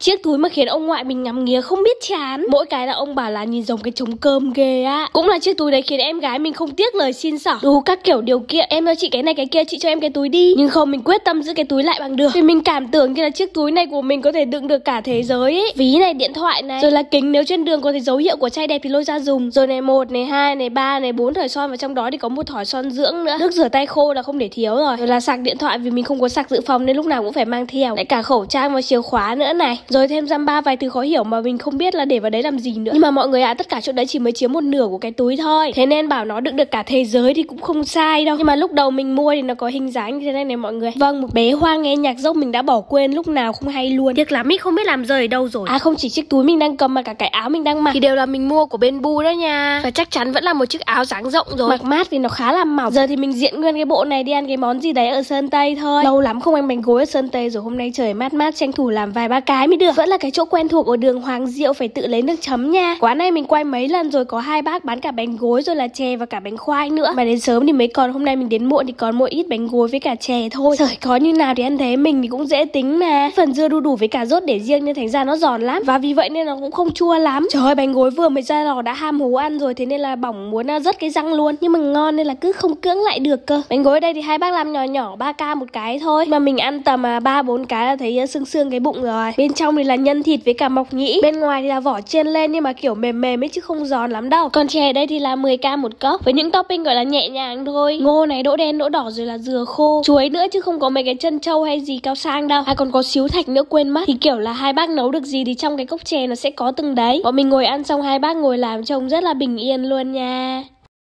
Chiếc túi mà khiến ông ngoại mình ngắm nghía không biết chán. Mỗi cái là ông bảo là nhìn giống cái trống cơm ghê á. Cũng là chiếc túi đấy khiến em gái mình không tiếc lời xin xỏ. Đủ các kiểu điều kiện Em cho chị cái này cái kia chị cho em cái túi đi. Nhưng không mình quyết tâm giữ cái túi lại bằng được. Vì mình cảm tưởng như là chiếc túi này của mình có thể đựng được cả thế giới ấy. Ví này, điện thoại này. Rồi là kính nếu trên đường có thấy dấu hiệu của trai đẹp thì lôi ra dùng. Rồi này một này hai này ba này bốn thỏi son Và trong đó thì có một thỏi son dưỡng nữa. Nước rửa tay khô là không để thiếu rồi. Rồi là sạc điện thoại vì mình không có sạc dự phòng Nên lúc nào cũng phải mang theo. Lại cả khẩu trang và chìa khóa nữa này. Rồi thêm dăm ba vài từ khó hiểu mà mình không biết là để vào đấy làm gì nữa. Nhưng mà mọi người ạ à, tất cả chỗ đấy chỉ mới chiếm một nửa của cái túi thôi. Thế nên bảo nó đựng được cả thế giới thì cũng không sai đâu. Nhưng mà lúc đầu mình mua thì nó có hình dáng như thế này này mọi người. Vâng một bé hoa nghe nhạc dốc mình đã bỏ quên lúc nào không hay luôn. Tiếc lắm ý không biết làm rơi ở đâu rồi. À không chỉ chiếc túi mình đang cầm mà cả cái áo mình đang mặc. Thì đều là mình mua của bên Bu đó nha. Và chắc chắn vẫn là một chiếc áo dáng rộng rồi. Mặc mát vì nó khá là mỏng. Giờ thì mình diện nguyên cái bộ này đi ăn cái món gì đấy ở Sơn Tây thôi. Lâu lắm không ăn bánh gối ở Sơn Tây rồi hôm nay trời mát mát tranh thủ làm vài ba cái mới được. Vẫn là cái chỗ quen thuộc ở đường Hoàng Diệu phải tự lấy nước chấm nha. Quán này mình quay mấy lần rồi có hai bác bán cả bánh gối rồi là chè và cả bánh khoai nữa. Mà đến sớm thì mấy còn hôm nay mình đến muộn thì còn mỗi ít bánh gối với cả chè thôi. Trời có như nào thì ăn thế mình thì cũng dễ tính mà. Phần dưa đu đủ với cả rốt để riêng nên thành ra nó giòn lắm. Và vì vậy nên nó cũng không chua lắm. Trời ơi bánh gối vừa mới ra lò đã ham hố ăn rồi Thế nên là bỏng muốn à, rớt cái răng luôn. Nhưng mà ngon nên là cứ không cưỡng lại được cơ. Bánh gối đây thì hai bác làm nhỏ nhỏ 3 k một cái thôi. Mà mình ăn tầm à, ba bốn cái là thấy à, sưng sưng cái bụng rồi. Bên trong trong thì là nhân thịt với cả mọc nhĩ. Bên ngoài thì là vỏ chiên lên nhưng mà kiểu mềm mềm ấy chứ không giòn lắm đâu. Còn chè đây thì là 10k một cốc. Với những topping gọi là nhẹ nhàng thôi. Ngô này đỗ đen đỗ đỏ rồi là dừa khô. Chuối nữa chứ không có mấy cái chân trâu hay gì cao sang đâu. À còn có xíu thạch nữa quên mất. Thì kiểu là hai bác nấu được gì thì trong cái cốc chè nó sẽ có từng đấy. Bọn mình ngồi ăn xong hai bác ngồi làm trông rất là bình yên luôn nha.